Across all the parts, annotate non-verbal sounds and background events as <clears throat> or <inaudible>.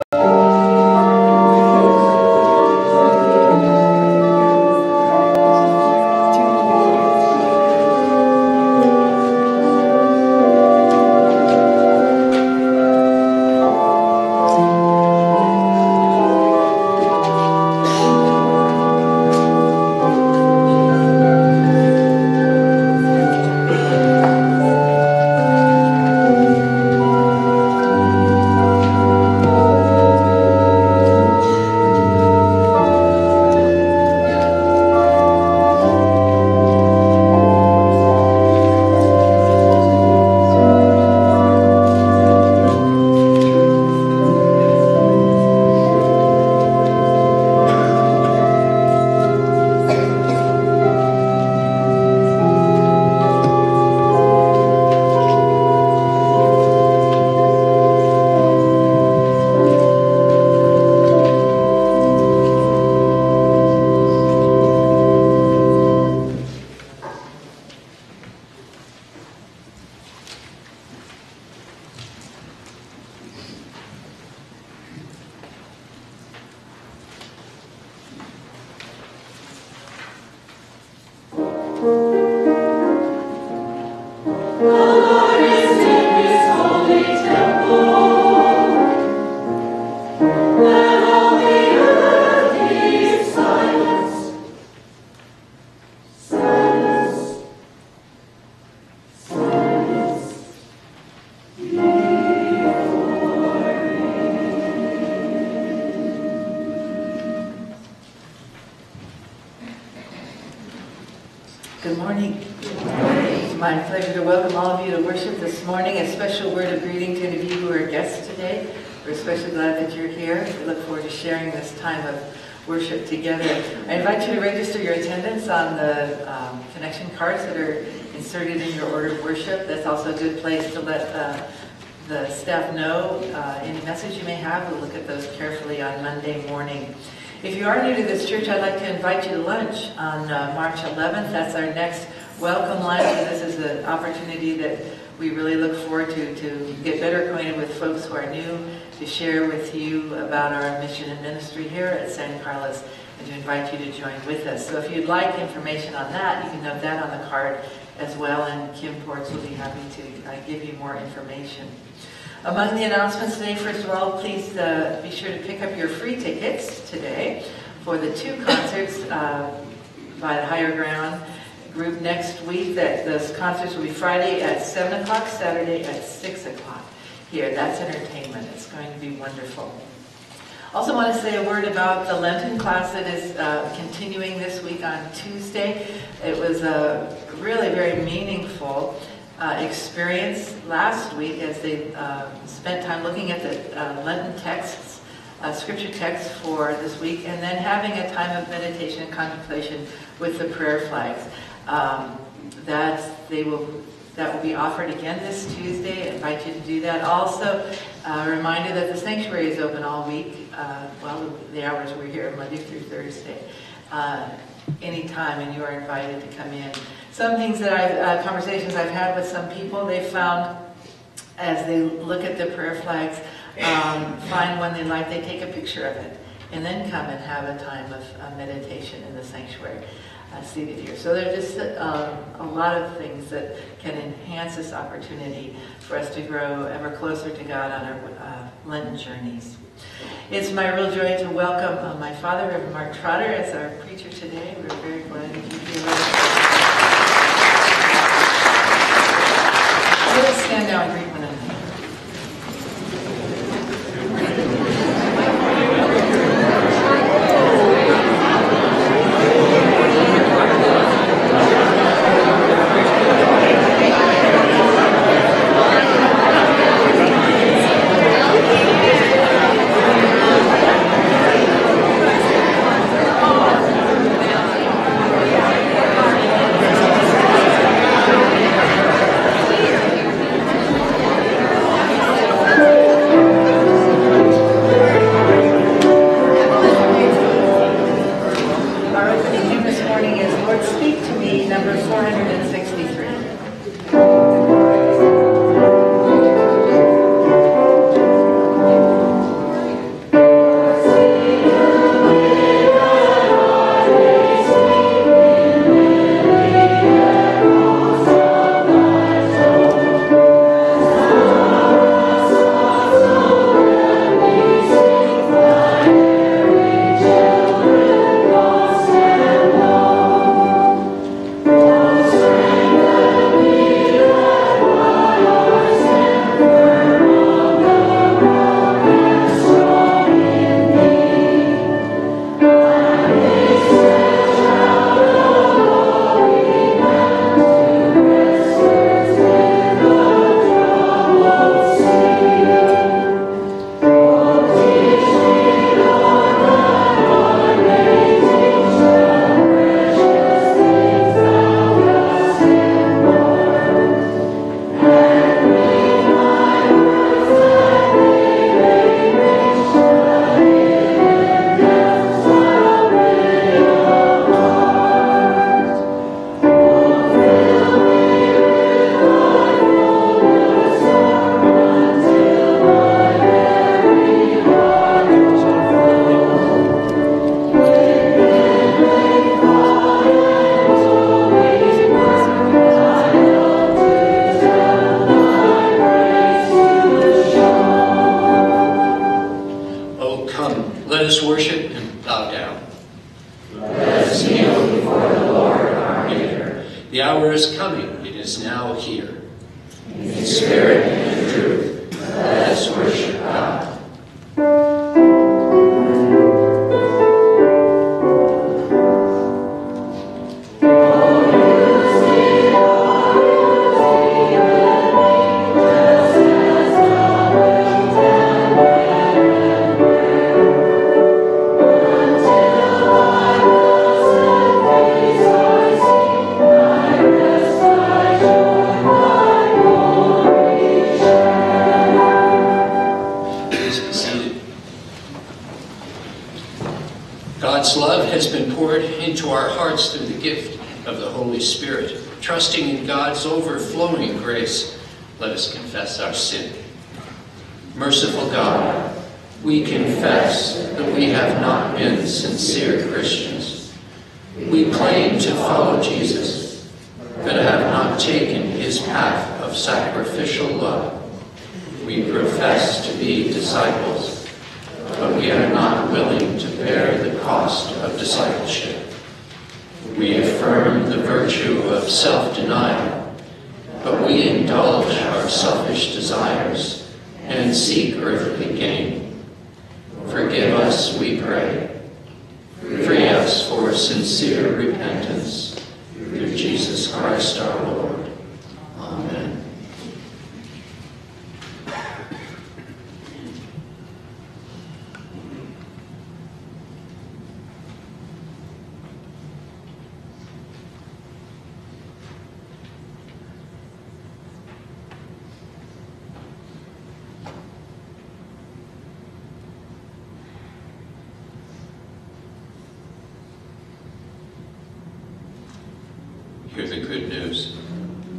Good morning. It's my pleasure to welcome all of you to worship this morning. A special word of greeting to any of you who are guests today. We're especially glad that you're here. We look forward to sharing this time of worship together. I invite you to register your attendance on the um, connection cards that are inserted in your order of worship. That's also a good place to let uh, the staff know uh, any message you may have. We'll look at those carefully on Monday morning. If you are new to this church, I'd like to invite you to lunch on uh, March 11th. That's our next welcome lunch. And this is an opportunity that we really look forward to, to get better acquainted with folks who are new, to share with you about our mission and ministry here at San Carlos, and to invite you to join with us. So if you'd like information on that, you can note that on the card as well, and Kim Ports will be happy to uh, give you more information. Among the announcements today, first of all, please uh, be sure to pick up your free tickets today for the two concerts uh, by the Higher Ground group next week. That Those concerts will be Friday at 7 o'clock, Saturday at 6 o'clock here. That's entertainment. It's going to be wonderful. Also want to say a word about the Lenten class that is uh, continuing this week on Tuesday. It was a really very meaningful uh, experience last week as they uh, spent time looking at the uh, Lenten texts, uh, scripture texts for this week, and then having a time of meditation and contemplation with the prayer flags. Um, that they will that will be offered again this Tuesday. I invite you to do that. Also, a reminder that the sanctuary is open all week. Uh, well, the hours we're here Monday through Thursday. Uh, anytime, and you are invited to come in. Some things that I've, uh, conversations I've had with some people, they found as they look at the prayer flags, um, find one they like, they take a picture of it, and then come and have a time of uh, meditation in the sanctuary uh, seated here. So there are just um, a lot of things that can enhance this opportunity for us to grow ever closer to God on our uh, Lenten journeys. It's my real joy to welcome uh, my father, Reverend Mark Trotter, as our preacher today. We're very glad to you here.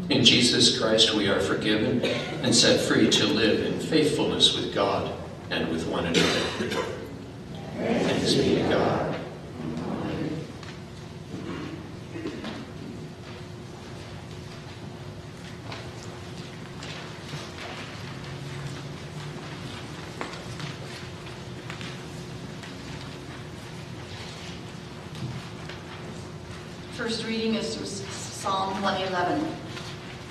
In Jesus Christ we are forgiven and set free to live in faithfulness with God and with one another. Thanks be to God. First reading is Psalm 111.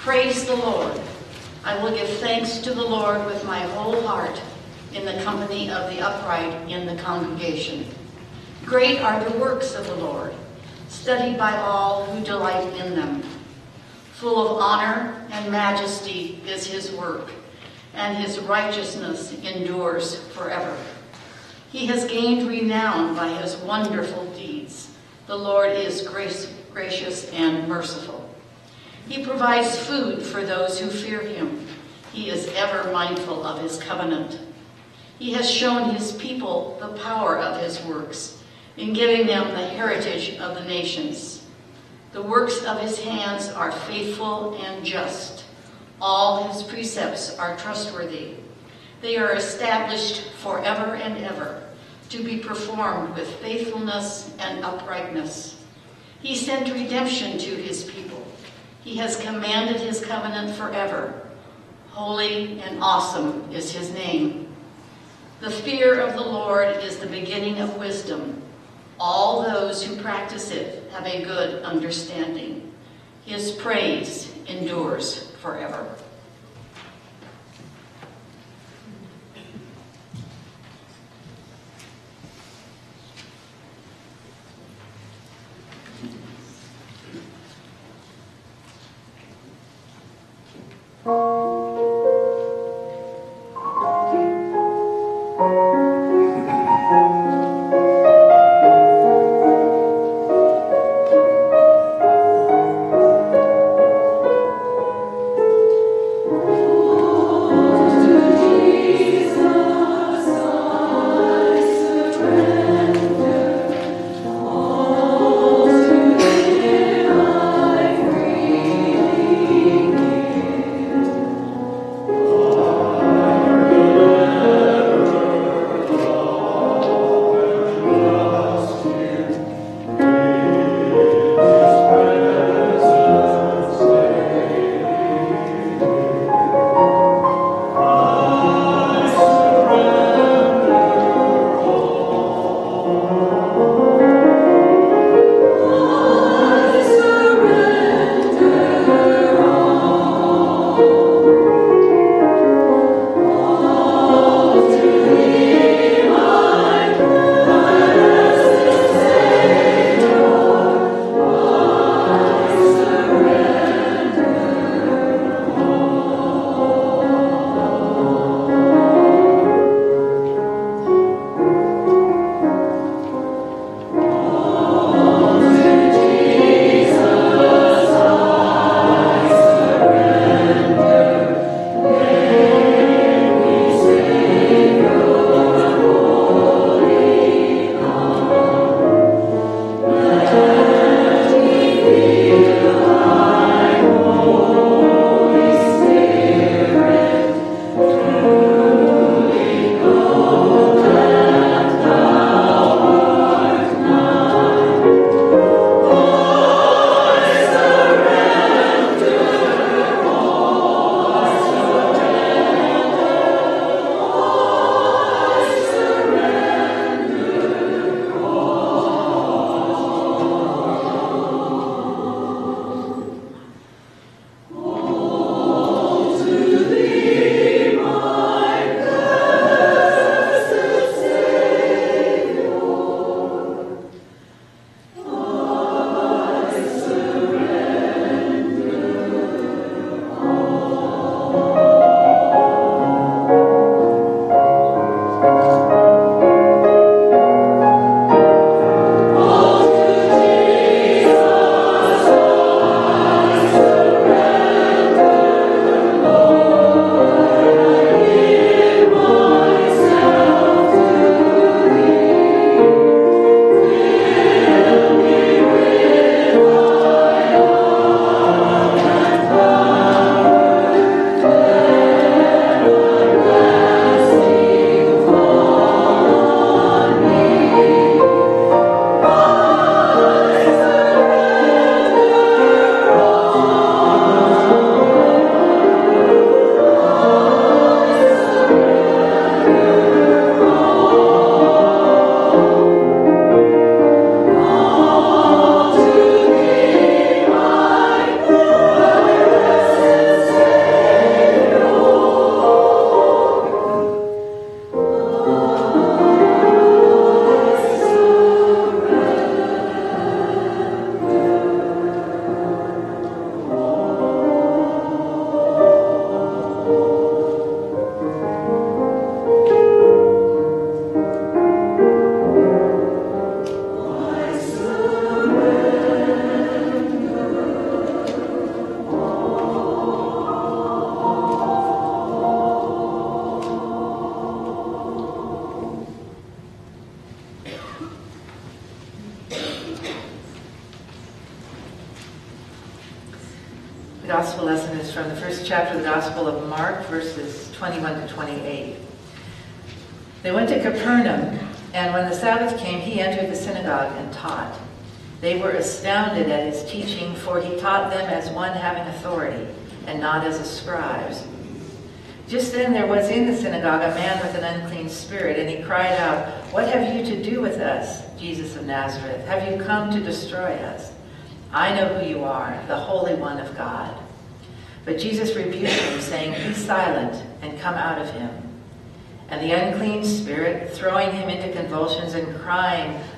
Praise the Lord. I will give thanks to the Lord with my whole heart in the company of the upright in the congregation. Great are the works of the Lord, studied by all who delight in them. Full of honor and majesty is his work, and his righteousness endures forever. He has gained renown by his wonderful deeds. The Lord is grace, gracious and merciful. He provides food for those who fear him. He is ever mindful of his covenant. He has shown his people the power of his works in giving them the heritage of the nations. The works of his hands are faithful and just. All his precepts are trustworthy. They are established forever and ever to be performed with faithfulness and uprightness. He sent redemption to his people. He has commanded his covenant forever. Holy and awesome is his name. The fear of the Lord is the beginning of wisdom. All those who practice it have a good understanding. His praise endures forever.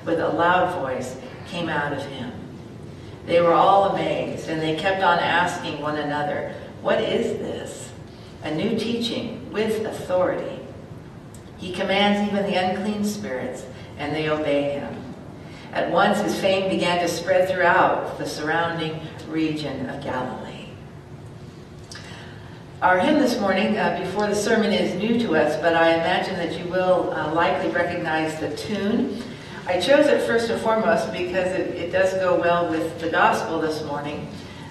With a loud voice, came out of him. They were all amazed, and they kept on asking one another, What is this? A new teaching with authority. He commands even the unclean spirits, and they obey him. At once his fame began to spread throughout the surrounding region of Galilee. Our hymn this morning, uh, before the sermon, is new to us, but I imagine that you will uh, likely recognize the tune. I chose it first and foremost because it, it does go well with the gospel this morning.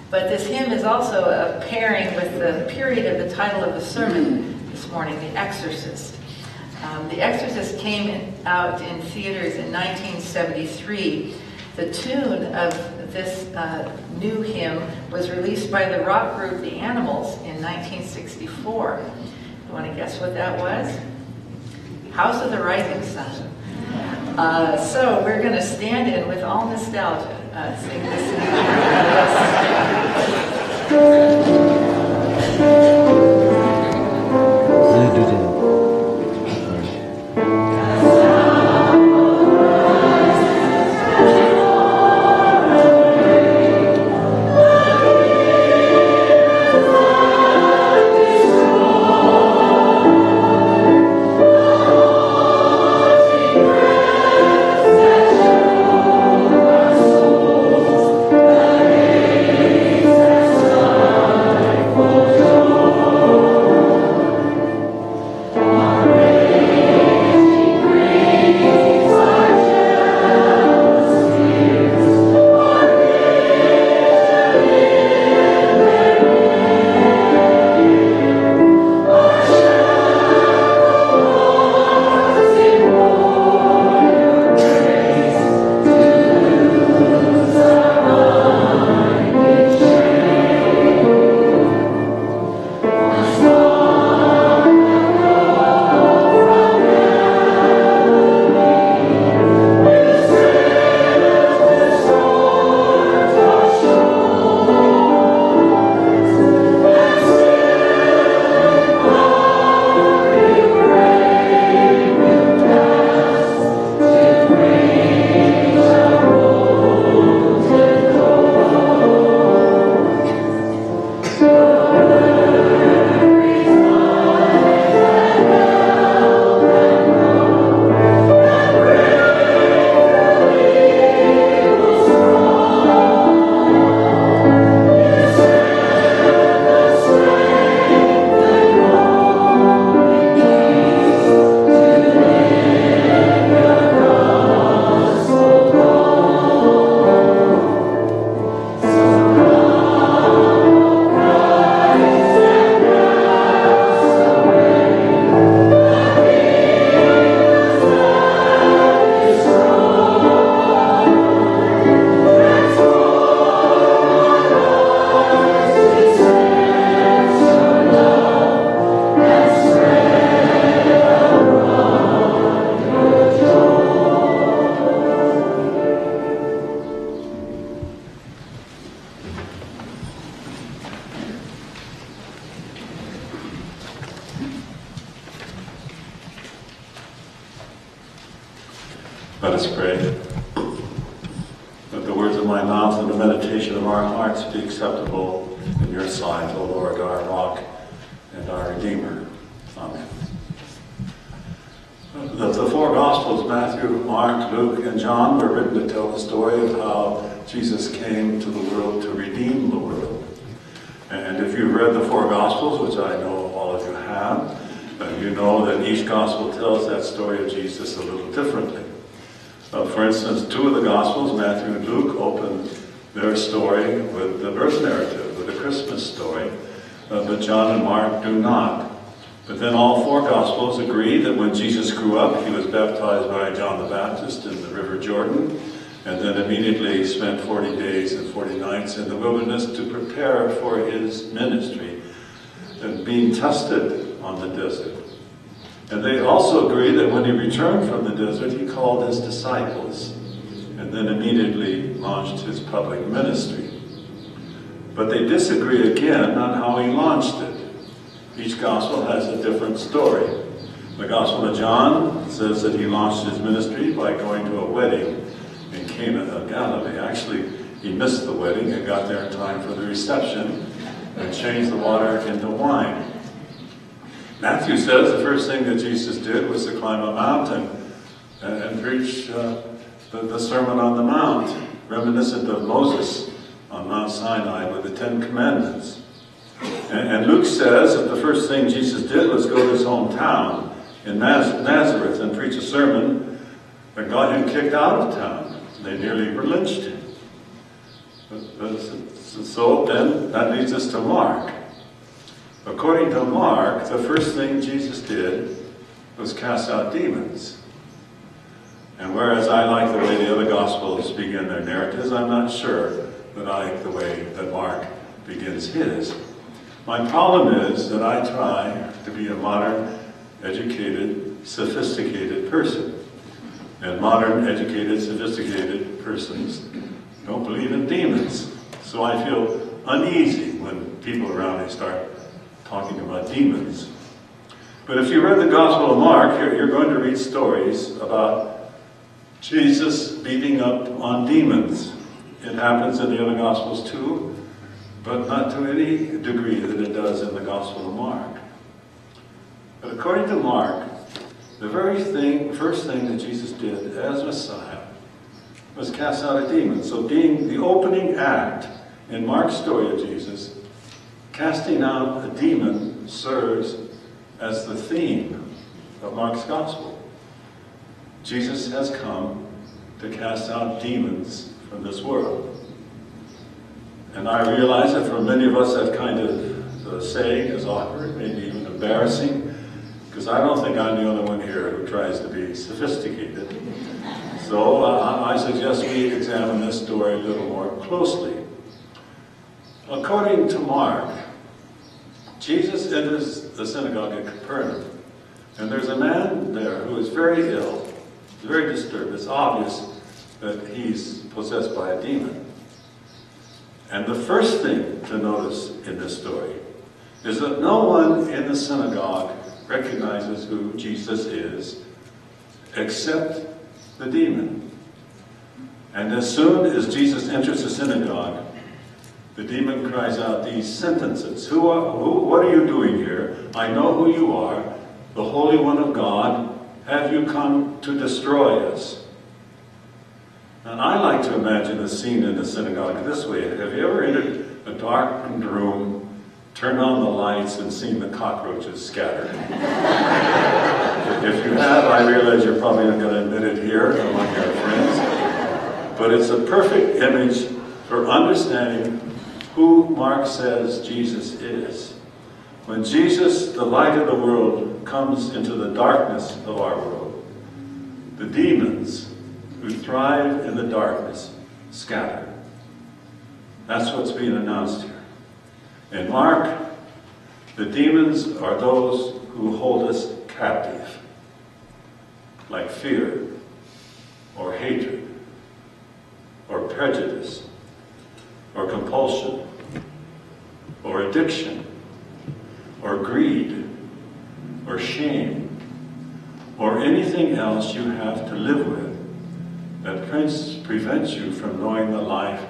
But this hymn is also a pairing with the period of the title of the sermon this morning, The Exorcist. Um, the Exorcist came in, out in theaters in 1973. The tune of this uh, new hymn was released by the rock group The Animals in 1964. You want to guess what that was? House of the Rising Sun. Uh, so we're going to stand in with all nostalgia, uh, sing this. <laughs> Us pray. Let the words of my mouth and the meditation of our hearts be acceptable in your sight, O Lord, our rock and our Redeemer. Amen. The, the four Gospels, Matthew, Mark, Luke, and John, were written to tell the story of how Jesus came to the world to redeem the world. And if you've read the four Gospels, which I know all of you have, uh, you know that each Gospel tells that story of Jesus a little differently. Uh, for instance, two of the Gospels, Matthew and Luke, open their story with the birth narrative with a Christmas story, uh, but John and Mark do not. But then all four Gospels agree that when Jesus grew up, he was baptized by John the Baptist in the River Jordan, and then immediately spent 40 days and 40 nights in the wilderness to prepare for his ministry and being tested on the desert. And they also agree that when he returned from the desert, he called his disciples and then immediately launched his public ministry. But they disagree again on how he launched it. Each gospel has a different story. The Gospel of John says that he launched his ministry by going to a wedding in Cana of Galilee. Actually, he missed the wedding and got there in time for the reception and changed the water into wine. Matthew says the first thing that Jesus did was to climb a mountain and, and preach uh, the, the Sermon on the Mount, reminiscent of Moses on Mount Sinai with the Ten Commandments. And, and Luke says that the first thing Jesus did was go to his hometown in Naz- Nazareth and preach a sermon that got him kicked out of town. They nearly were lynched but, so then that leads us to Mark. According to Mark, the first thing Jesus did was cast out demons. And whereas I like the way the other Gospels begin their narratives, I'm not sure that I like the way that Mark begins his. My problem is that I try to be a modern, educated, sophisticated person. And modern, educated, sophisticated persons don't believe in demons. So I feel uneasy when people around me start talking about demons. But if you read the Gospel of Mark, you're, going to read stories about Jesus beating up on demons. It happens in the other Gospels too, but not to any degree that it does in the Gospel of Mark. But according to Mark, the very thing, first thing that Jesus did as Messiah was cast out a demon. So being the opening act in Mark's story of Jesus, casting out a demon serves as the theme of Mark's gospel. Jesus has come to cast out demons from this world. And I realize that for many of us that kind of uh, saying is awkward, maybe even embarrassing, because I don't think I'm the only one here who tries to be sophisticated. So uh, I suggest we examine this story a little more closely. According to Mark, Jesus enters the synagogue at Capernaum, and there's a man there who is very ill, very disturbed. It's obvious that he's possessed by a demon. And the first thing to notice in this story is that no one in the synagogue recognizes who Jesus is except the demon. And as soon as Jesus enters the synagogue, the demon cries out these sentences. Who are, who, what are you doing here? I know who you are, the Holy One of God. Have you come to destroy us? And I like to imagine the scene in the synagogue this way. Have you ever entered a darkened room, turned on the lights, and seen the cockroaches scattered? <laughs> if you have, I realize you're probably not going to admit it here among your friends. But it's a perfect image for understanding who Mark says Jesus is. When Jesus, the light of the world, comes into the darkness of our world, the demons who thrive in the darkness scatter. That's what's being announced here. In Mark, the demons are those who hold us captive, like fear, or hatred, or prejudice, or compulsion, or addiction, or greed, or shame, or anything else you have to live with that prevents you from knowing the life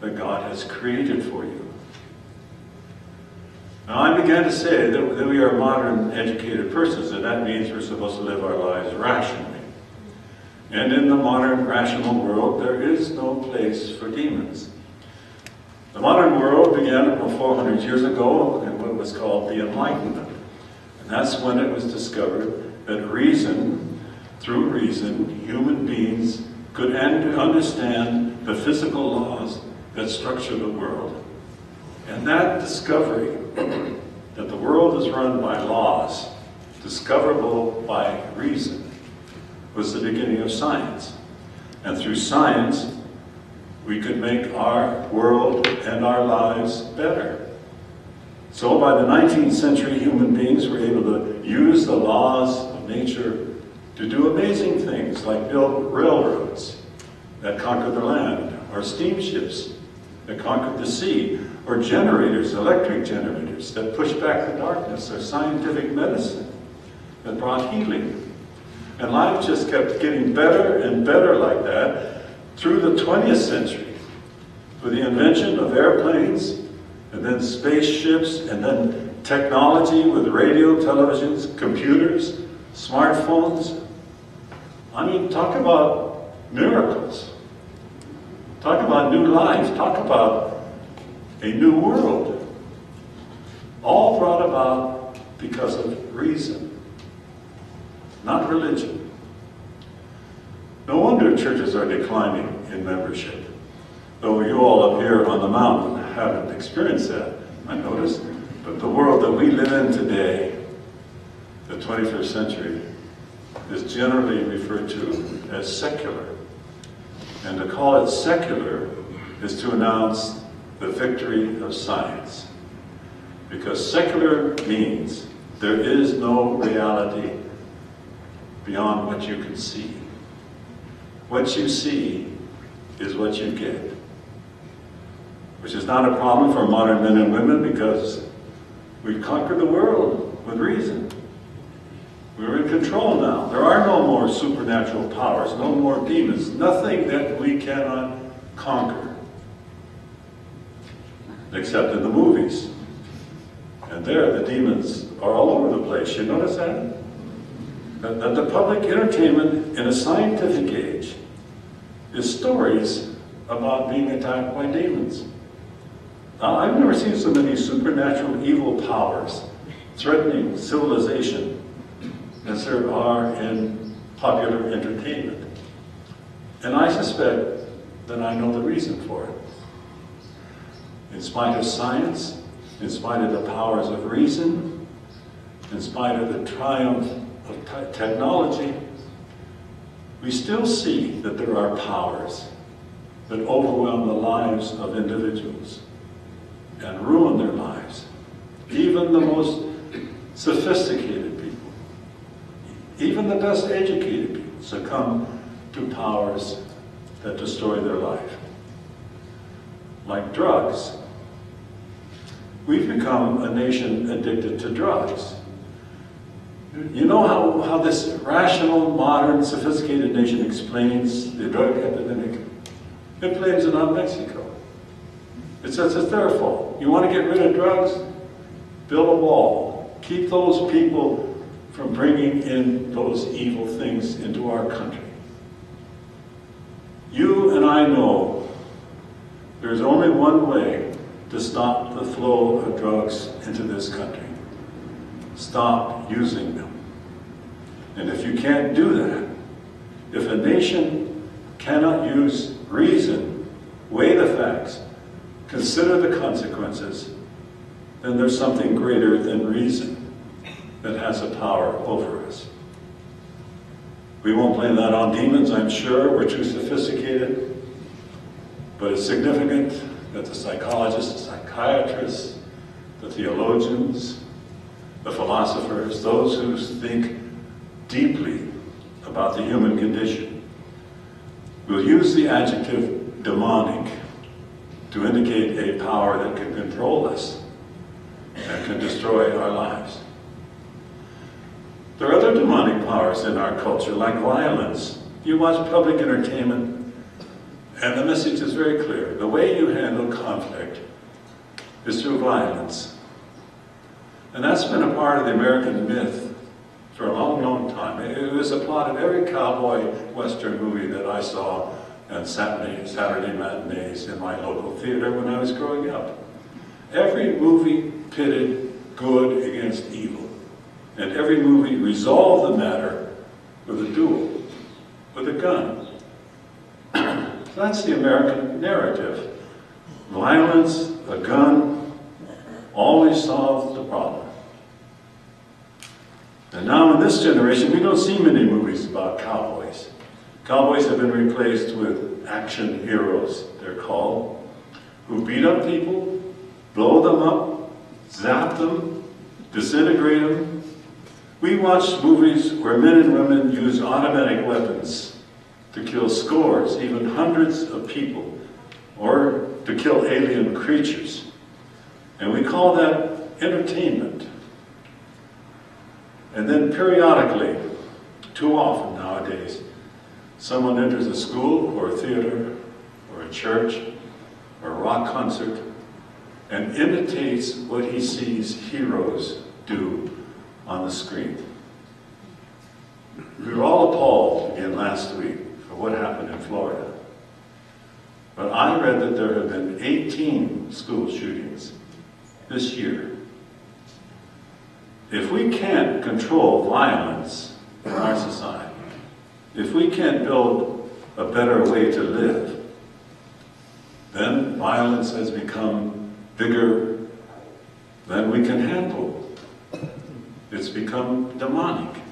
that God has created for you. Now, I began to say that, we are modern educated persons, and that means we're supposed to live our lives rationally. And in the modern rational world, there is no place for demons. The modern world began about 400 years ago in what was called the Enlightenment. And that's when it was discovered that reason, through reason, human beings could understand the physical laws that structure the world. And that discovery that the world is run by laws, discoverable by reason, was the beginning of science. And through science, we could make our world and our lives better. So by the 19th century, human beings were able to use the laws of nature to do amazing things like build railroads that conquered the land, or steamships that conquered the sea, or generators, electric generators that pushed back the darkness, or scientific medicine that brought healing. And life just kept getting better and better like that through the 20th century with the invention of airplanes and then spaceships and then technology with radio, televisions, computers, smartphones. I mean, talk about miracles. Talk about new life. Talk about a new world. All brought about because of reason, not religion. No wonder churches are declining in membership. Though you all up here on the mountain haven't experienced that, I noticed. But the world that we live in today, the 21st century, is generally referred to as secular. And to call it secular is to announce the victory of science. Because secular means there is no reality beyond what you can see. What you see is what you get. Which is not a problem for modern men and women because we've conquered the world with reason. We're in control now. There are no more supernatural powers, no more demons, nothing that we cannot conquer. Except in the movies. And there, the demons are all over the place. You notice that? That, that the public entertainment in a scientific age is stories about being attacked by demons. Now, I've never seen so many supernatural evil powers threatening civilization as there are in popular entertainment. And I suspect that I know the reason for it. In spite of science, in spite of the powers of reason, in spite of the triumph of technology, we still see that there are powers that overwhelm the lives of individuals and ruin their lives. Even the most sophisticated people, even the best educated people succumb to powers that destroy their life. Like drugs. We've become a nation addicted to drugs. You know how, how this rational, modern, sophisticated nation explains the drug epidemic? It blames it on Mexico. It says it's their fault. You want to get rid of drugs? Build a wall. Keep those people from bringing in those evil things into our country. You and I know there's only one way to stop the flow of drugs into this country. Stop using them. And if you can't do that, if a nation cannot use reason, weigh the facts, consider the consequences, then there's something greater than reason that has a power over us. We won't blame that on demons, I'm sure. We're too sophisticated. But it's significant that the psychologists, the psychiatrists, the theologians, the philosophers, those who think deeply about the human condition, will use the adjective demonic to indicate a power that can control us and can destroy our lives. There are other demonic powers in our culture, like violence. You watch public entertainment, and the message is very clear. The way you handle conflict is through violence. And that's been a part of the American myth for a long, long time. It was a plot in every cowboy western movie that I saw on Saturday, Saturday matinees in my local theater when I was growing up. Every movie pitted good against evil. And every movie resolved the matter with a duel, with a gun. That's the American narrative. Violence, a gun, always solved the problem. And now in this generation, we don't see many movies about cowboys. Cowboys have been replaced with action heroes, they're called, who beat up people, blow them up, zap them, disintegrate them. We watch movies where men and women use automatic weapons to kill scores, even hundreds of people, or to kill alien creatures. And we call that entertainment. And then periodically, too often nowadays, someone enters a school or a theater or a church or a rock concert and imitates what he sees heroes do on the screen. We were all appalled again last week for what happened in Florida. But I read that there have been 18 school shootings this year. If we can't control violence in our society, if we can't build a better way to live, then violence has become bigger than we can handle. It's become demonic.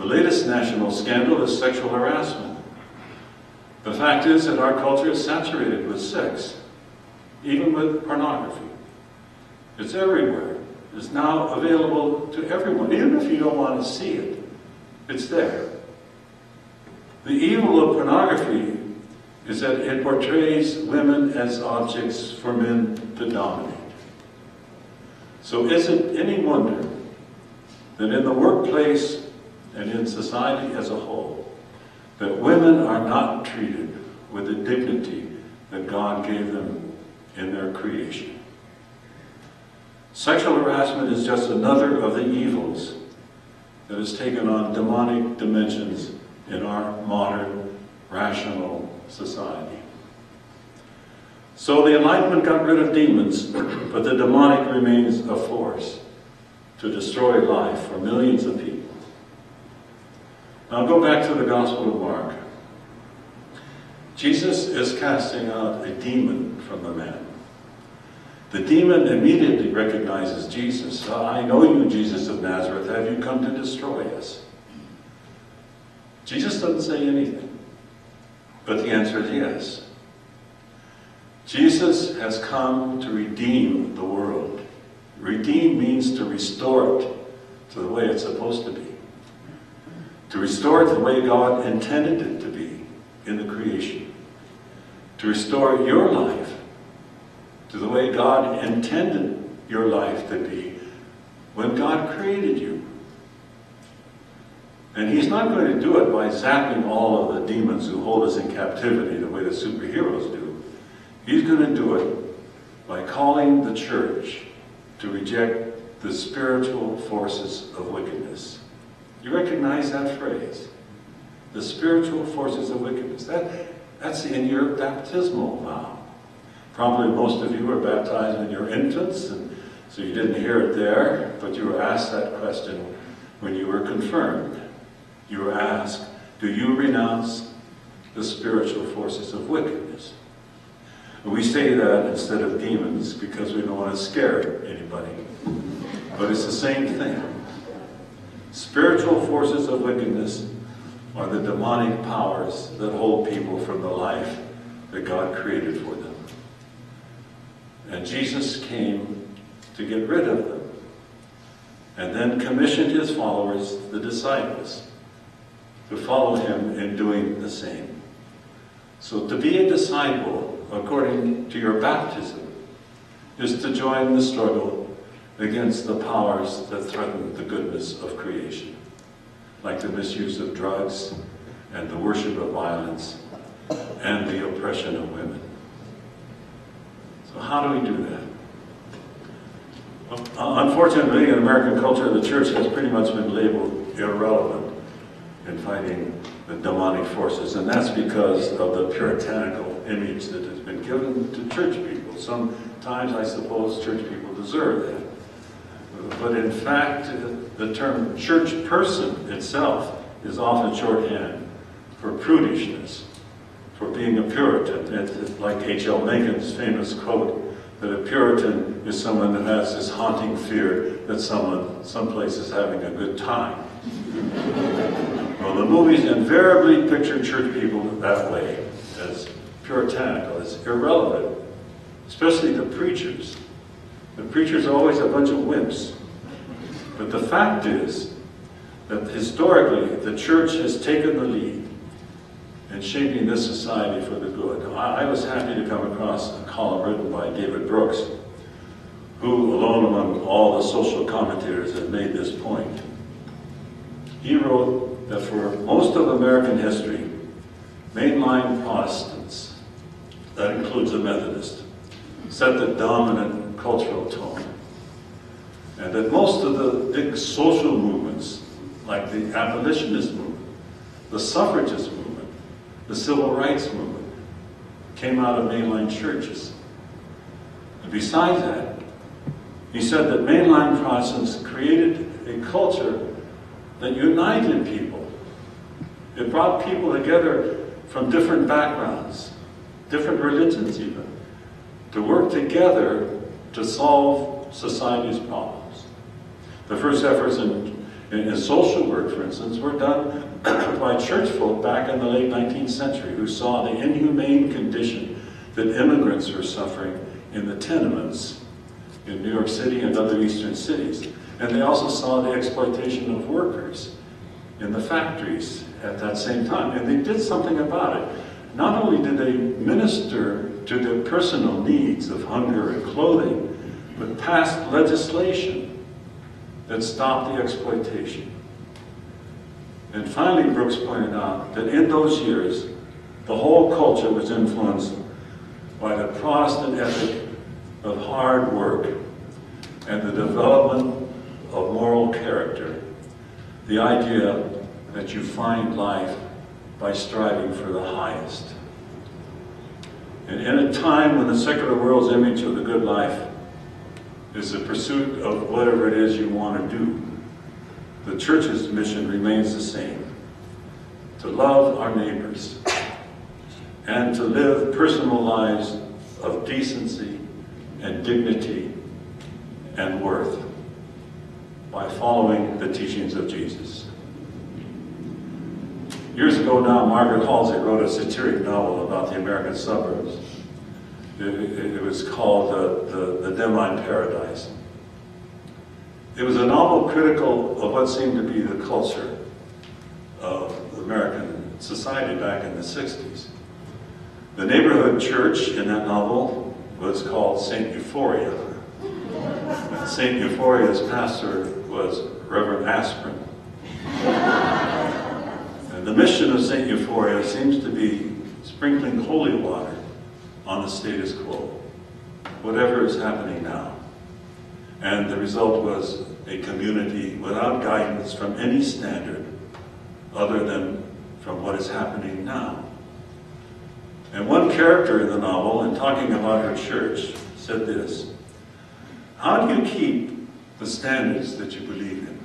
The latest national scandal is sexual harassment. The fact is that our culture is saturated with sex, even with pornography. It's everywhere. It's now available to everyone, even if you don't want to see it. It's there. The evil of pornography is that it portrays women as objects for men to dominate. So is it any wonder that in the workplace and in society as a whole, that women are not treated with the dignity that God gave them in their creation? Sexual harassment is just another of the evils that has taken on demonic dimensions in our modern, rational society. So the Enlightenment got rid of demons, but the demonic remains a force to destroy life for millions of people. Now go back to the Gospel of Mark. Jesus is casting out a demon from the man. The demon immediately recognizes Jesus. I know you, Jesus of Nazareth. Have you come to destroy us? Jesus doesn't say anything. But the answer is yes. Jesus has come to redeem the world. Redeem means to restore it to the way it's supposed to be. To restore it the way God intended it to be in the creation. To restore your life to the way God intended your life to be when God created you. And he's not going to do it by zapping all of the demons who hold us in captivity the way the superheroes do. He's going to do it by calling the church to reject the spiritual forces of wickedness. You recognize that phrase? The spiritual forces of wickedness. That, that's in your baptismal vow. Probably most of you were baptized when you were infants, and so you didn't hear it there, but you were asked that question when you were confirmed. You were asked, do you renounce the spiritual forces of wickedness? We say that instead of demons because we don't want to scare anybody. But it's the same thing. Spiritual forces of wickedness are the demonic powers that hold people from the life that God created for them. And Jesus came to get rid of them. And then commissioned his followers, the disciples, to follow him in doing the same. So to be a disciple, according to your baptism, is to join the struggle against the powers that threaten the goodness of creation, like the misuse of drugs and the worship of violence and the oppression of women. So how do we do that? Unfortunately, in American culture, the church has pretty much been labeled irrelevant in fighting the demonic forces, and that's because of the puritanical image that has been given to church people. Sometimes, I suppose, church people deserve that. But in fact, the term church person itself is often shorthand for prudishness, for being a Puritan. It's like H.L. Mencken's famous quote, that a Puritan is someone that has this haunting fear that someone, someplace is having a good time. well, the movies invariably picture church people that way, as puritanical, as irrelevant, especially the preachers. The preachers always a bunch of wimps. But the fact is that historically the church has taken the lead in shaping this society for the good. I, was happy to come across a column written by David Brooks, who alone among all the social commentators has made this point. He wrote that for most of American history, mainline Protestants, that includes the Methodist, set the dominant cultural tone. And that most of the big social movements, like the abolitionist movement, the suffragist movement, the civil rights movement, came out of mainline churches. And besides that, he said that mainline Protestants created a culture that united people. It brought people together from different backgrounds, different religions even, to work together to solve society's problems. The first efforts in, in, in social work, for instance, were done <clears throat> by church folk back in the late 19th century who saw the inhumane condition that immigrants were suffering in the tenements in New York City and other eastern cities. And they also saw the exploitation of workers in the factories at that same time. And they did something about it. Not only did they minister to their personal needs of hunger and clothing, but passed legislation that stopped the exploitation. And finally, Brooks pointed out that in those years, the whole culture was influenced by the Protestant ethic of hard work and the development of moral character, the idea that you find life by striving for the highest. And in a time when the secular world's image of the good life is the pursuit of whatever it is you want to do, the church's mission remains the same to love our neighbors and to live personal lives of decency and dignity and worth by following the teachings of Jesus. Years ago now, Margaret Halsey wrote a satiric novel about the American suburbs. It, it, it was called uh, the, the Paradise. It was a novel critical of what seemed to be the culture of American society back in the 60s. The neighborhood church in that novel was called St. Euphoria. St. Euphoria's pastor was Reverend Aspirin. The mission of St. Euphoria seems to be sprinkling holy water on the status quo, whatever is happening now. And the result was a community without guidance from any standard other than from what is happening now. And one character in the novel, in talking about her church, said this How do you keep the standards that you believe in?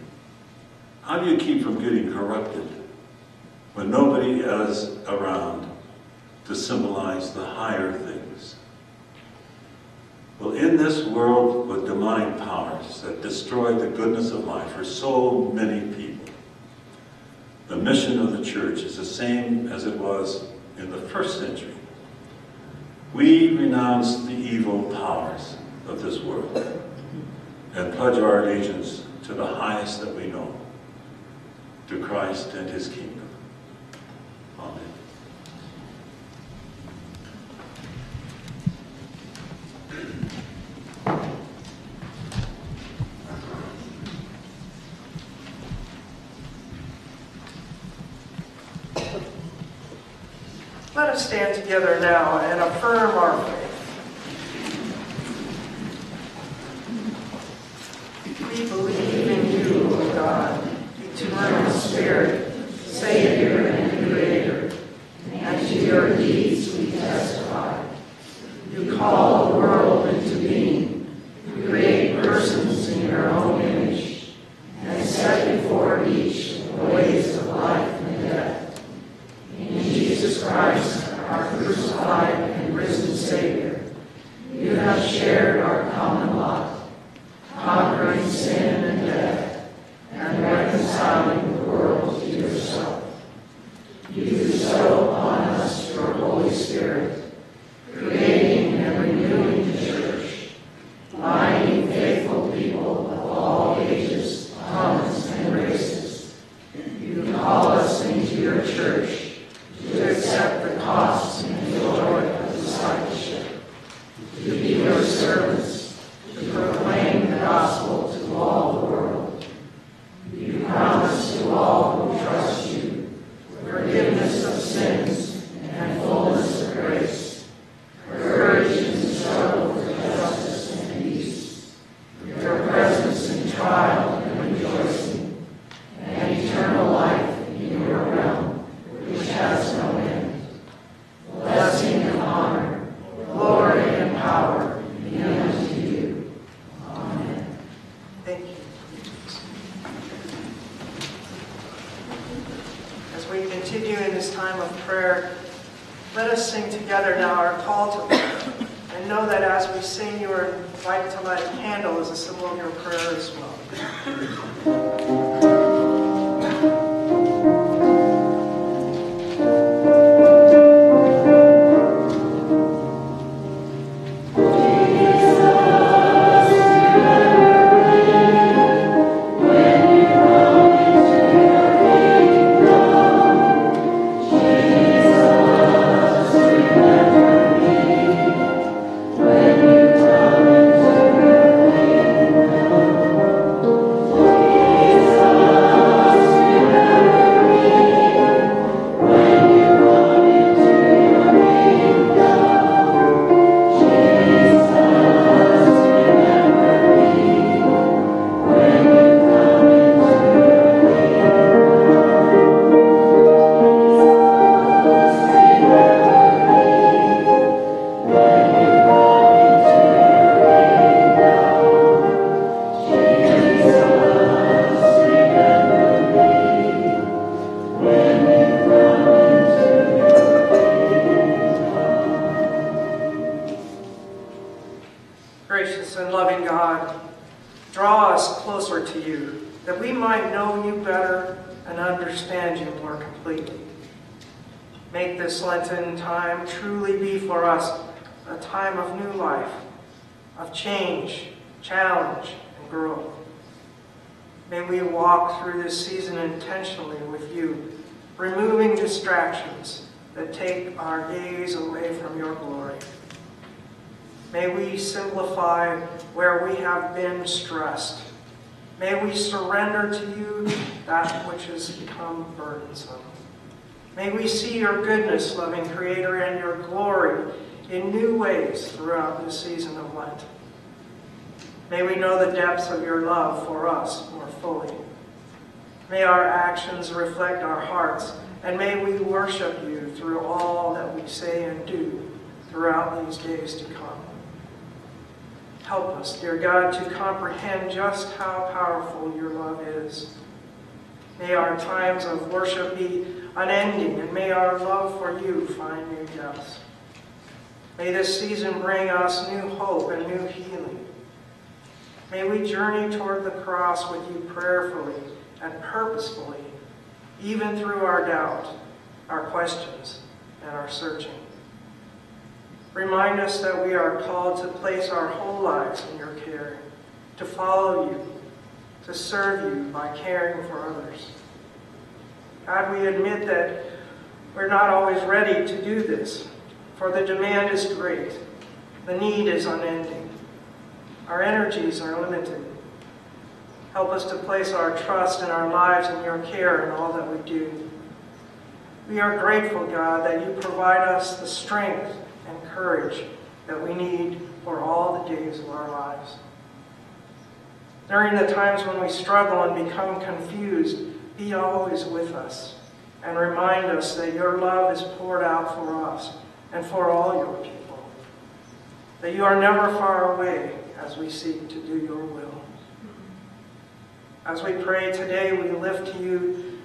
How do you keep from getting corrupted when nobody is around to symbolize the higher things? Well, in this world with demonic powers that destroy the goodness of life for so many people, the mission of the church is the same as it was in the first century. We renounce the evil powers of this world and pledge our allegiance to the highest that we know, to Christ and his kingdom. Let us stand together now and affirm our faith. We believe in you, O God, eternal Spirit, goodness, loving Creator, and your glory in new ways throughout this season of Lent. May we know the depths of your love for us more fully. May our actions reflect our hearts, and may we worship you through all that we say and do throughout these days to come. Help us, dear God, to comprehend just how powerful your love is. May our times of worship be unending, and may our love for you find new depths. May this season bring us new hope and new healing. May we journey toward the cross with you prayerfully and purposefully, even through our doubt, our questions, and our searching. Remind us that we are called to place our whole lives in your care, to follow you, to serve you by caring for others. God, we admit that we're not always ready to do this, for the demand is great, the need is unending, our energies are limited. Help us to place our trust and our lives in your care in all that we do. We are grateful, God, that you provide us the strength and courage that we need for all the days of our lives. During the times when we struggle and become confused, be always with us and remind us that your love is poured out for us and for all your people. That you are never far away as we seek to do your will. As we pray today, we lift to you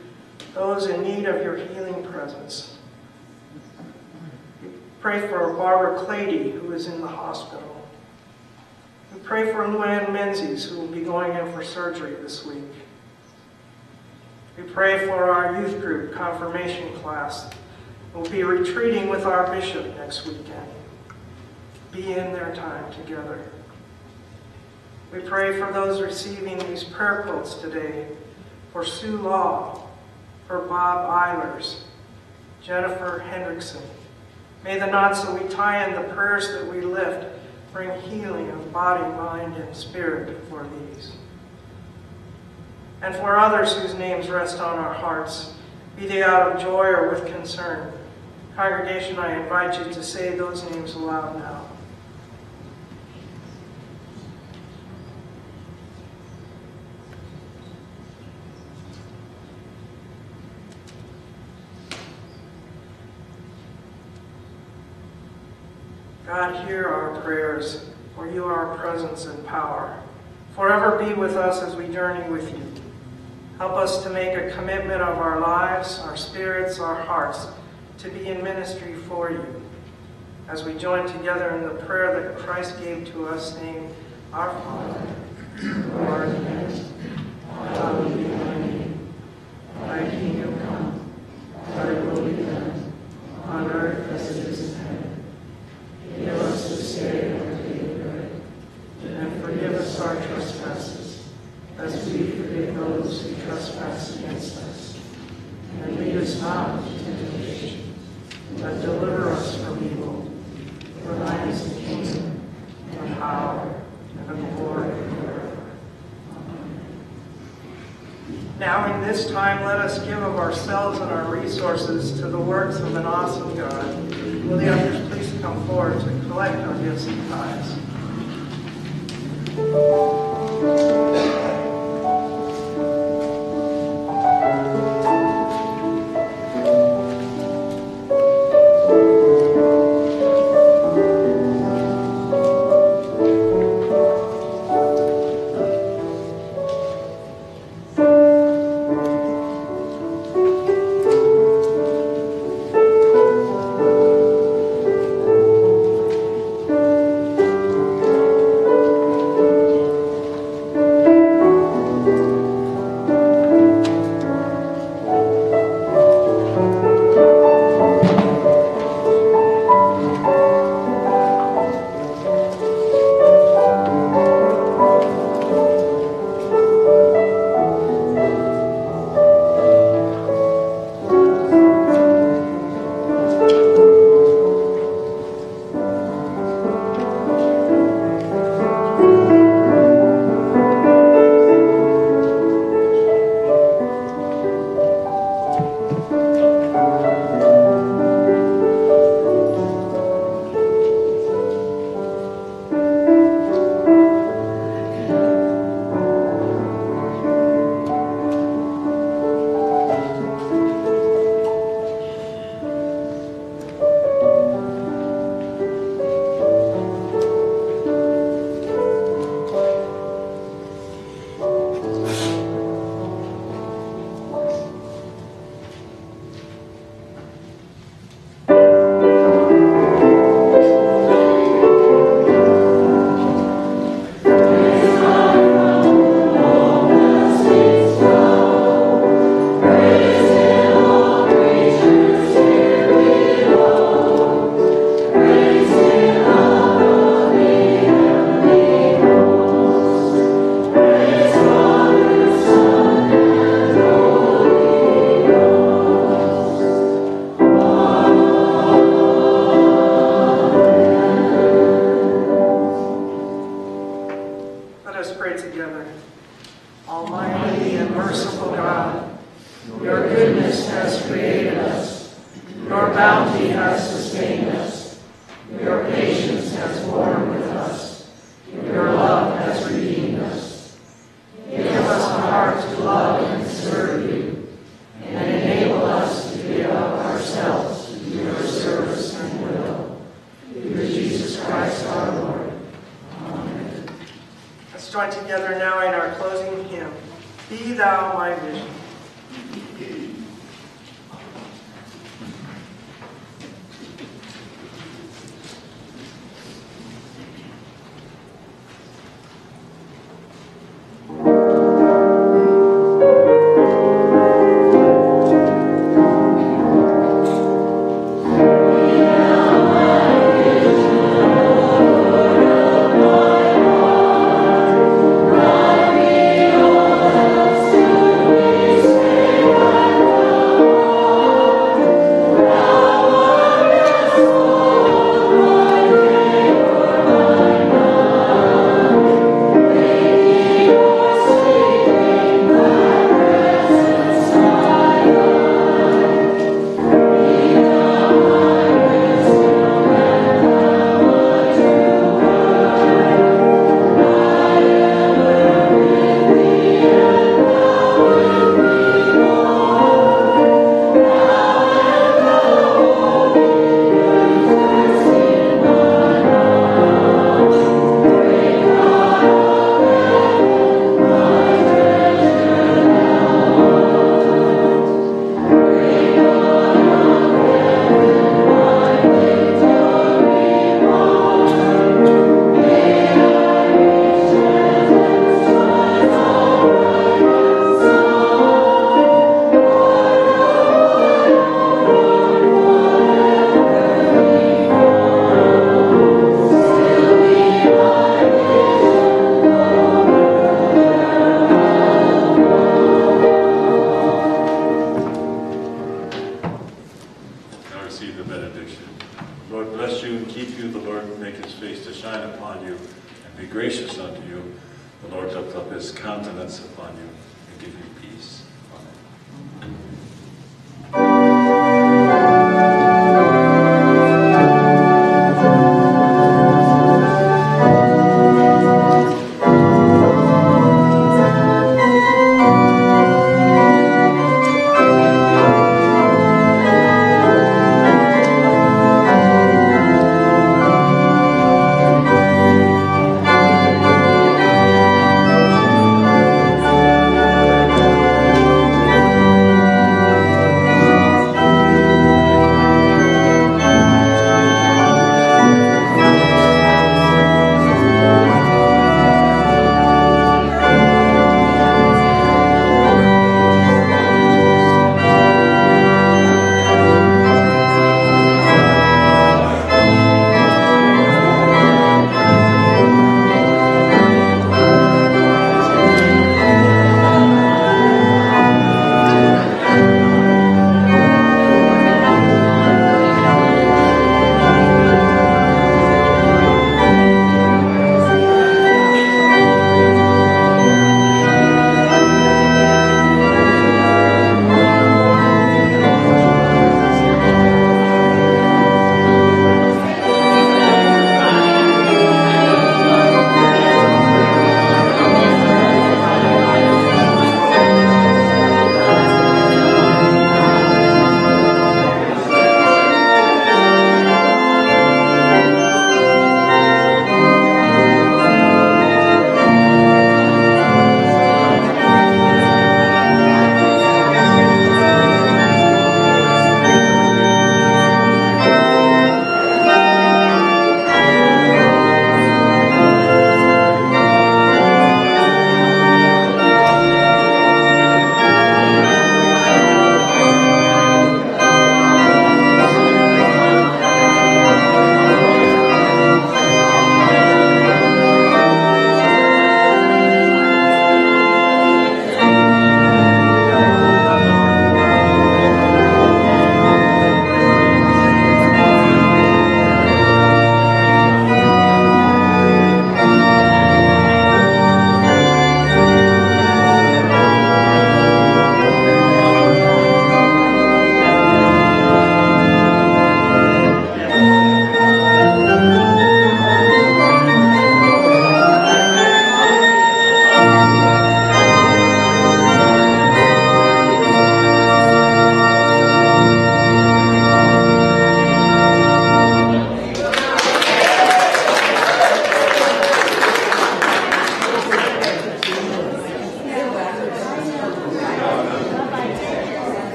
those in need of your healing presence. We pray for Barbara Clady, who is in the hospital. We pray for Luann Menzies, who will be going in for surgery this week. We pray for our youth group confirmation class. We'll be retreating with our bishop next weekend. Be in their time together. We pray for those receiving these prayer quilts today, for Sue Law, for Bob Eilers, Jennifer Hendrickson. May the knots that we tie and the prayers that we lift bring healing of body, mind, and spirit for these. And for others whose names rest on our hearts, be they out of joy or with concern. Congregation, I invite you to say those names aloud now. God, hear our prayers, for you are our presence and power. Forever be with us as we journey with you. Help us to make a commitment of our lives, our spirits, our hearts, to be in ministry for you. As we join together in the prayer that Christ gave to us, saying, Our Father, who art in heaven, hallowed be thy name. Thy kingdom come, thy will be done, on earth as it is in heaven. Give us this day our daily bread, and forgive us our trespasses, as we forgive those who trespass against us. And lead us not into temptation, but deliver us from evil. For thine is the kingdom, and the power, and the glory forever. Now in this time, let us give of ourselves and our resources to the works of an awesome God. Will the others please come forward to collect our gifts and tithes?